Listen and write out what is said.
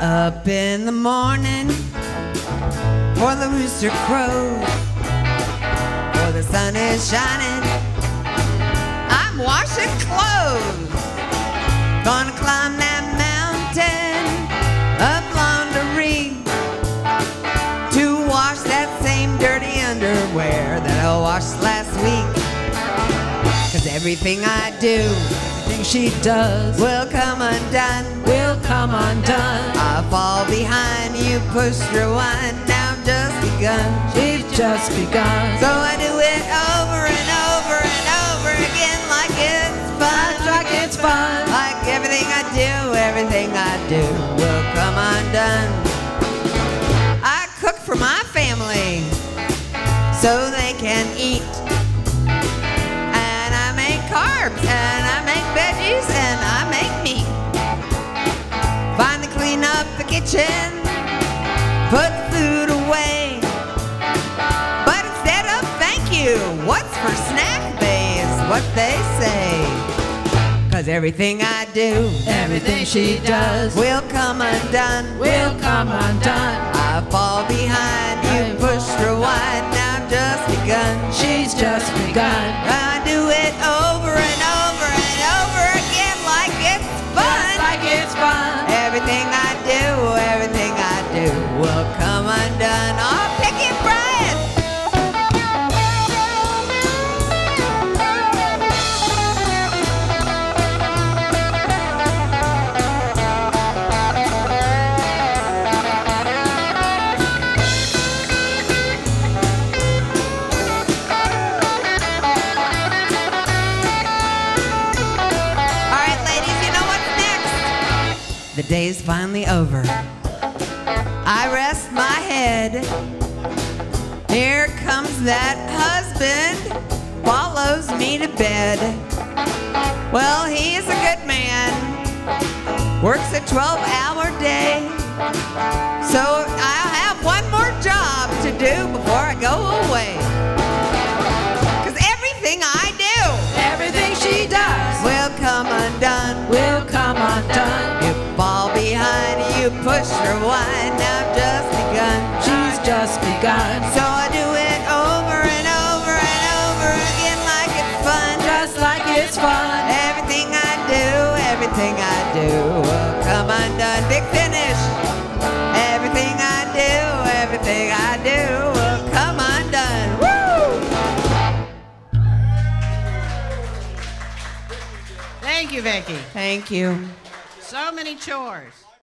Up in the morning, before the rooster crows, before the sun is shining, I'm washing clothes. Gonna climb that mountain of laundry to wash that same dirty underwear that I washed last week. Cause everything I do Everything she does will come undone. Push rewind, now I've just begun. She's just begun. So I do it over and over and over again like it's fun. Like it's fun. Like everything I do, everything I do will come undone. I cook for my family so they can eat. And I make carbs, and I what's for snack bay is what they say. Cause everything I do Everything she does will come undone. will come undone. I fall behind, The day's finally over. I rest my head. Here comes that husband, follows me to bed. Well, he's a good man, works a 12 hour day. So I'll have one more job to do before I go away. It's fun. Everything I do, everything I do will come undone. Big finish. Everything I do, everything I do will come undone. Woo! Thank you, Viqui. Thank you. So many chores.